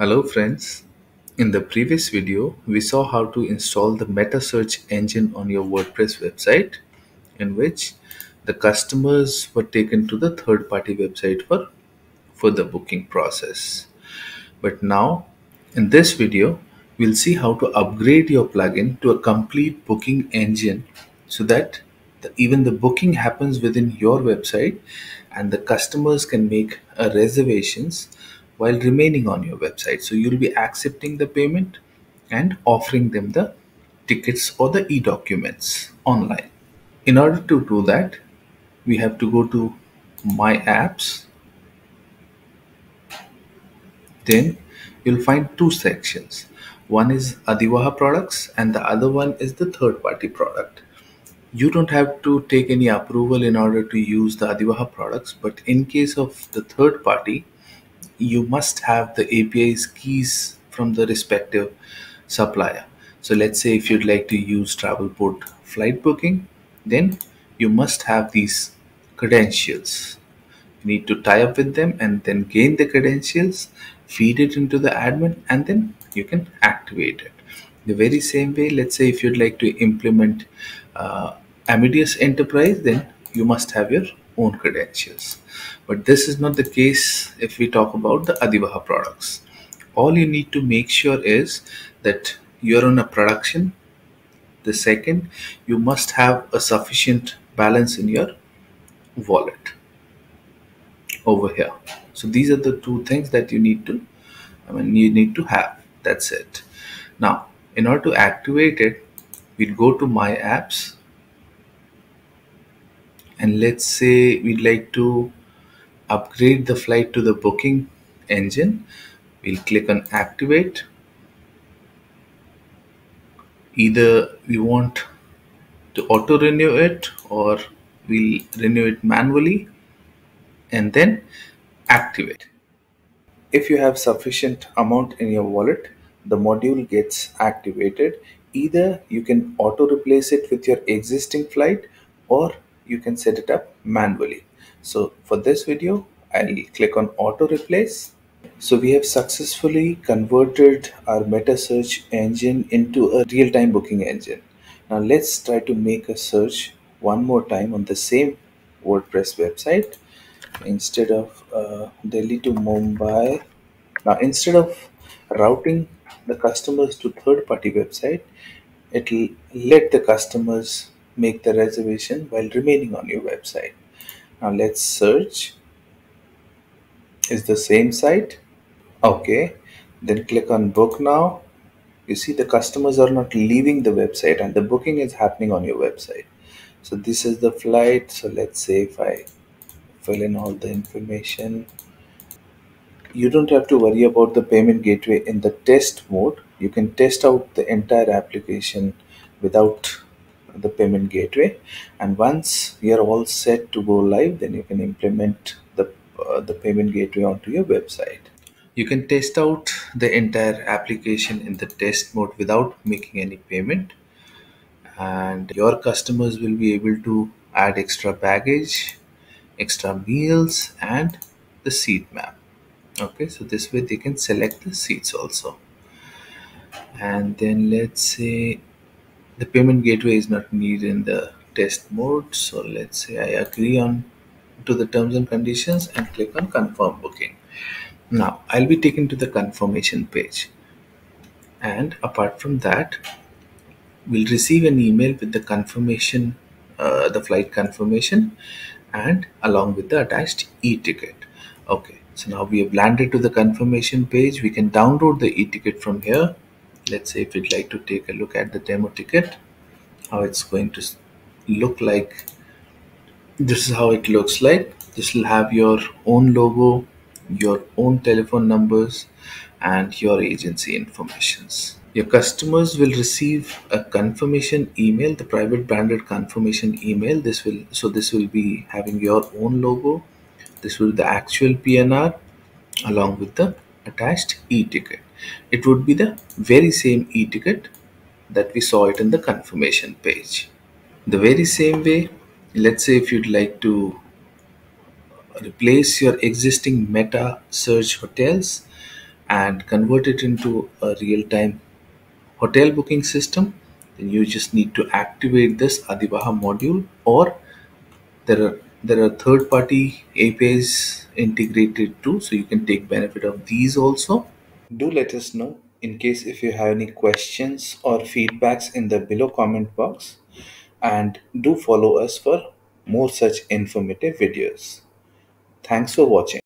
Hello friends. In the previous video, we saw how to install the meta search engine on your WordPress website in which the customers were taken to the third party website for for the booking process. But now in this video, we'll see how to upgrade your plugin to a complete booking engine so that the, even the booking happens within your website and the customers can make uh, reservations while remaining on your website. So you'll be accepting the payment and offering them the tickets or the e-documents online. In order to do that, we have to go to my apps then you'll find two sections one is adivaha products and the other one is the third party product you don't have to take any approval in order to use the adivaha products but in case of the third party you must have the apis keys from the respective supplier. So let's say if you'd like to use Travelport flight booking then you must have these credentials. You need to tie up with them and then gain the credentials feed it into the admin and then you can activate it. The very same way let's say if you'd like to implement uh, Amadeus Enterprise then you must have your own credentials. But this is not the case if we talk about the Adivaha products. All you need to make sure is that you're on a production. The second you must have a sufficient balance in your wallet over here. So these are the two things that you need to I mean you need to have. That's it. Now in order to activate it we'll go to my apps and let's say we'd like to upgrade the flight to the booking engine. We'll click on activate. Either we want to auto renew it or we'll renew it manually and then activate. If you have sufficient amount in your wallet the module gets activated. Either you can auto replace it with your existing flight or you can set it up manually. So for this video I'll click on auto replace. So we have successfully converted our meta search engine into a real-time booking engine. Now let's try to make a search one more time on the same WordPress website. Instead of uh, Delhi to Mumbai. Now instead of routing the customers to third party website it'll let the customers make the reservation while remaining on your website. Now let's search. Is the same site? Okay. Then click on book now. You see the customers are not leaving the website and the booking is happening on your website. So this is the flight. So let's say if i fill in all the information. You don't have to worry about the payment gateway in the test mode. You can test out the entire application without the payment gateway. And once you're all set to go live then you can implement the uh, the payment gateway onto your website. You can test out the entire application in the test mode without making any payment. And your customers will be able to add extra baggage extra meals and the seat map. Okay so this way they can select the seats also. And then let's say the payment gateway is not needed in the test mode so let's say I agree on to the terms and conditions and click on confirm booking. Now I'll be taken to the confirmation page. And apart from that we'll receive an email with the confirmation uh, the flight confirmation and along with the attached e-ticket. Okay so now we have landed to the confirmation page. We can download the e-ticket from here let's say if we'd like to take a look at the demo ticket how it's going to look like. This is how it looks like. This will have your own logo your own telephone numbers and your agency informations. Your customers will receive a confirmation email the private branded confirmation email. This will so this will be having your own logo. This will be the actual pnr along with the attached e-ticket it would be the very same e-ticket that we saw it in the confirmation page the very same way let's say if you'd like to replace your existing meta search hotels and convert it into a real-time hotel booking system, then you just need to activate this Adivaha module or there are there are third-party APIs integrated too, so you can take benefit of these also. Do let us know in case if you have any questions or feedbacks in the below comment box and do follow us for more such informative videos. Thanks for watching.